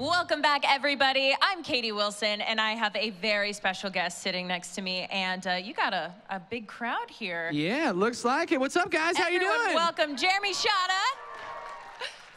Welcome back, everybody. I'm Katie Wilson, and I have a very special guest sitting next to me. And uh, you got a, a big crowd here. Yeah, looks like it. What's up, guys? How you doing? Welcome, Jeremy Shada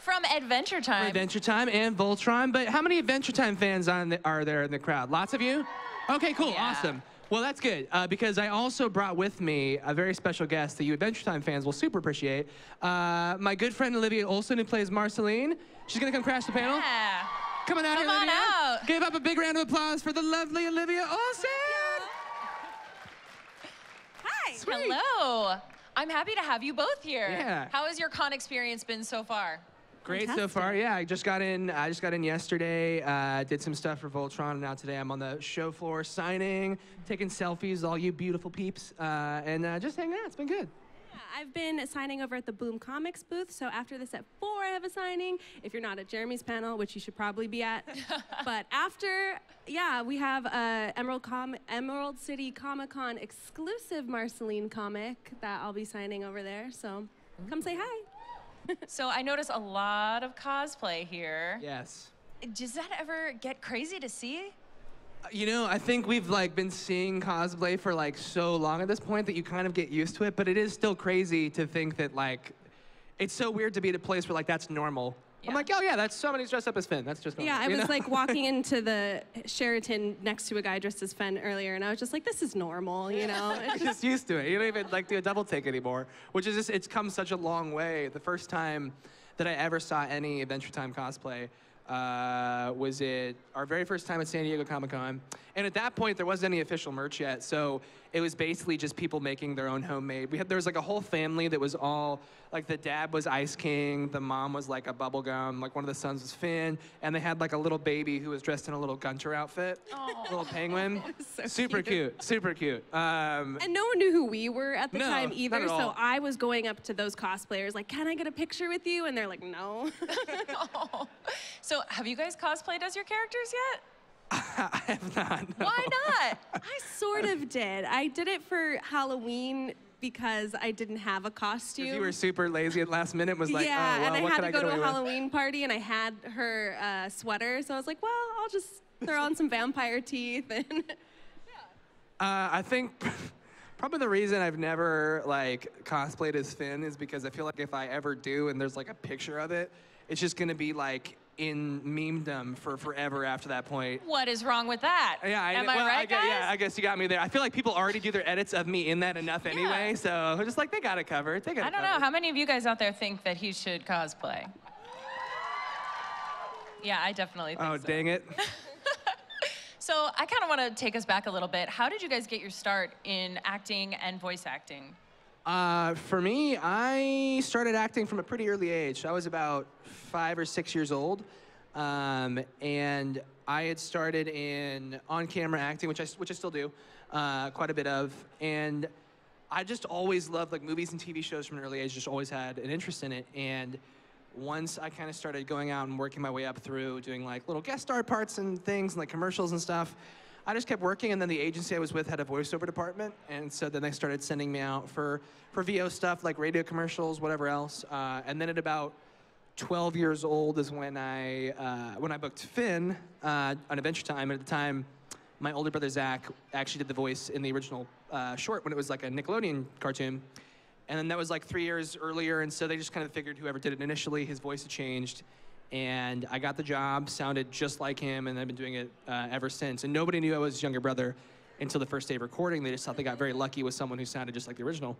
from Adventure Time. Adventure Time and Voltron. But how many Adventure Time fans on the, are there in the crowd? Lots of you? Okay, cool, Yeah. awesome. Well, that's good uh, because I also brought with me a very special guest that you Adventure Time fans will super appreciate. Uh, my good friend Olivia Olson, who plays Marceline. She's gonna come crash the panel. Yeah. Come on out Come here, on Olivia. out. Give up a big round of applause for the lovely Olivia Olson. Hi. Sweet. Hello. I'm happy to have you both here. Yeah. How has your con experience been so far? Great so far. Yeah, I just got in. I just got in yesterday. Uh, did some stuff for Voltron, and now today I'm on the show floor signing, taking selfies, all you beautiful peeps, uh, and uh, just hanging out. It's been good. Yeah, I've been signing over at the Boom Comics booth, so after this at four, I have a signing. If you're not at Jeremy's panel, which you should probably be at, but after, yeah, we have a Emerald Com- Emerald City Comic Con exclusive Marceline comic that I'll be signing over there. So come say hi. So I notice a lot of cosplay here. Yes. Does that ever get crazy to see? You know, I think we've like been seeing cosplay for like so long at this point that you kind of get used to it. But it is still crazy to think that like, it's so weird to be at a place where like that's normal. I'm like, oh yeah, that's somebody's dressed up as Finn. That's just normal. Yeah, I was know? like walking into the Sheraton next to a guy dressed as Finn earlier, and I was just like, this is normal, you know? You're just used to it. You don't even like do a double take anymore, which is just it's come such a long way. The first time that I ever saw any Adventure Time cosplay uh, was it our very first time at San Diego Comic Con, and at that point there wasn't any official merch yet, so it was basically just people making their own homemade. We had there was like a whole family that was all like the dad was Ice King, the mom was like a bubblegum, like one of the sons was Finn, and they had like a little baby who was dressed in a little Gunter outfit, little penguin, so super cute. cute, super cute. Um, And no one knew who we were at the No, time not either. at So. I was going up to those cosplayers, like, can I get a picture with you? And they're like, no. So have you guys cosplayed as your characters yet? I have not. no. Why not? I sort of did. I did it for Halloween because I didn't have a costume. You were super lazy at last minute. Was like, yeah, oh well, and I what had to I go to a away with? Halloween party, and I had her uh, sweater. So I was like, well, I'll just throw on some vampire teeth and. Uh, I think probably the reason I've never like cosplayed as Finn is because I feel like if I ever do and there's like a picture of it, it's just gonna be like in memedom for forever after that point. What is wrong with that? Yeah, Am well, I right, guess, guys? Yeah, I guess you got me there. I feel like people already do their edits of me in that enough anyway, so just like they got it covered. They got I it don't know. How many of you guys out there think that he should cosplay? Yeah, I definitely think Oh so. dang it! So I kind of want to take us back a little bit. How did you guys get your start in acting and voice acting? Uh, for me, I started acting from a pretty early age. I was about five or six years old, um, and I had started in on-camera acting, which I which I still do, uh, quite a bit of, and I just always loved like movies and TV shows from an early age. Just always had an interest in it, and once I kind of started going out and working my way up through doing like little guest star parts and things and like commercials and stuff, I just kept working. And then the agency I was with had a voiceover department, and so then they started sending me out for for VO stuff like radio commercials, whatever else. Uh, and then at about 12 years old is when I uh, when I booked Finn uh, on Adventure Time. And at the time, my older brother Zach actually did the voice in the original uh, short when it was like a Nickelodeon cartoon. And then that was like three years earlier, and so they just kind of figured whoever did it initially, his voice had changed. And I got the job, sounded just like him, and I've been doing it uh, ever since. And nobody knew I was his younger brother until the first day of recording. They just thought they got very lucky with someone who sounded just like the original.